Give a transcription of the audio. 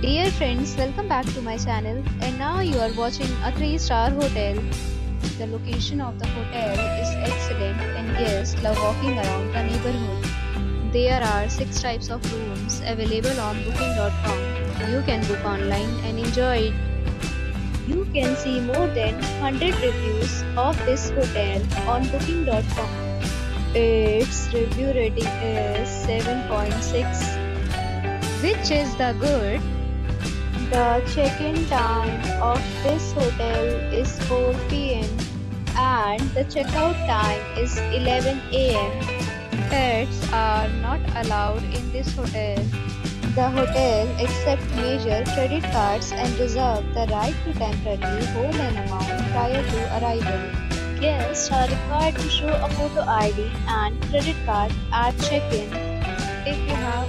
Dear friends, welcome back to my channel and now you are watching a 3-star hotel. The location of the hotel is excellent and guests love walking around the neighborhood. There are 6 types of rooms available on booking.com. You can book online and enjoy it. You can see more than 100 reviews of this hotel on booking.com. Its review rating is 7.6 which is the good. The check-in time of this hotel is 4 pm and the checkout time is 11 am. Pets are not allowed in this hotel. The hotel accepts major credit cards and reserves the right to temporarily hold an amount prior to arrival. Guests are required to show a photo ID and credit card at check-in. If you have